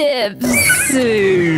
CDs.